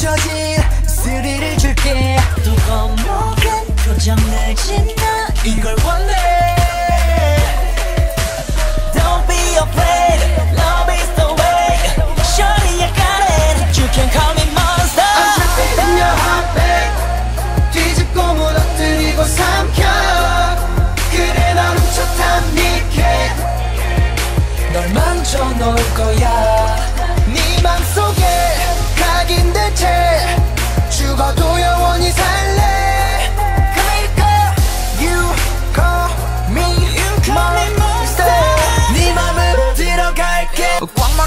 멈춰진 스릴을 줄게 두꺼운 목은 표정 내진 나 이걸 원해 Don't be afraid Love is the way Shorty I got it You can call me monster I'm trapped in your heartbeat 뒤집고 무너뜨리고 삼켜 그래 넌 훔쳤단 니켓 널 망쳐 놓을 거야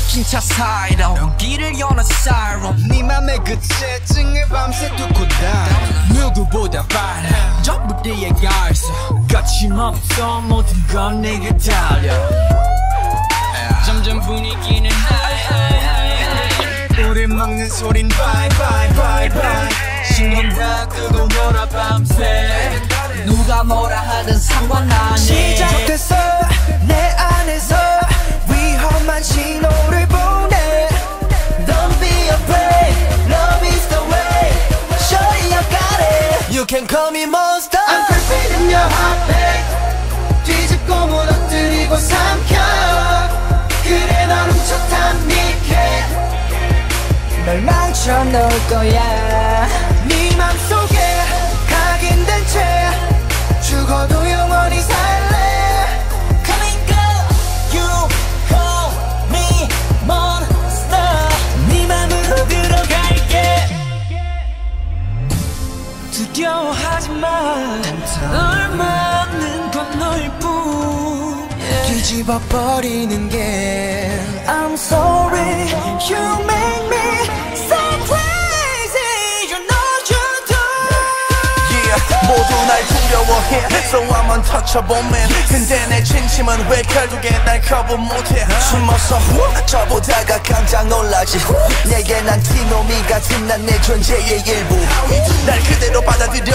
막힌 차 사이로 용기를 여는 사이로. 네 맘의 끝에 찡을 밤새 뚫고 다. 누구보다 빨라 전부 뒤에가 있어. 거침없어 모든 건 내게 달려. 점점 분위기는 high 우리 먹는 소린 bye bye bye bye 신경 다 끄고 놀아 밤새. 누가 뭐라 하든 상관 안 해. 시작됐어. 내 안에서 위험한 신호 heartbeat 뒤집고 무너뜨리고 삼켜. 그래 넌 훔쳤단 니켓 널 망쳐 놓을 거야. 네 맘속에 각인된 채 죽어도 영원히 살래. 네 두려워하지 마. 뒤집어 버리는 게. I'm sorry You make me so crazy. You know you do. Yeah, 모두 날 두려워해. So I'm untouchable man 근데 내 진심은 왜 결국에 날 커버 못해? 숨어서 후, 저보다가 깜짝 놀라지. 후, 내게 난 티노미 같은 난 내 존재의 일부. 날 그대로 받아들여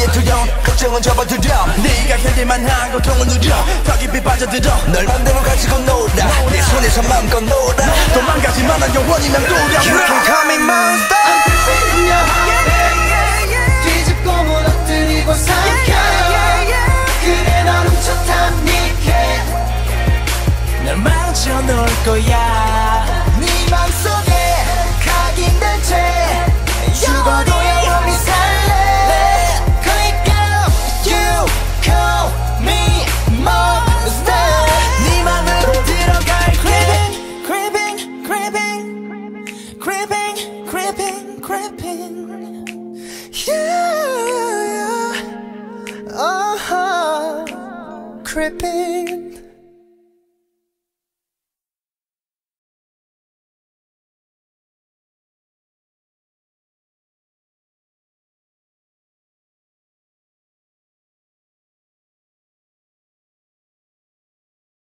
너의 두려움 걱정은 접어들여 네가 견딜만 한 고통을 누려. 더 깊이 빠져들어. 널 반대로 가지고 놀아 내 손에서 맘껏 놀아 도망가지만 난 영원히 맴돌아 You can call me monster. I'm in your heartbeat 뒤집고 무너뜨리고 삼켜 그래 넌 훔쳤단 니켓 날 망쳐 놓을 거야. 네 맘속에 각인된 채 죽어도 Yeah, yeah. Uh-huh. Creeping